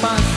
paz.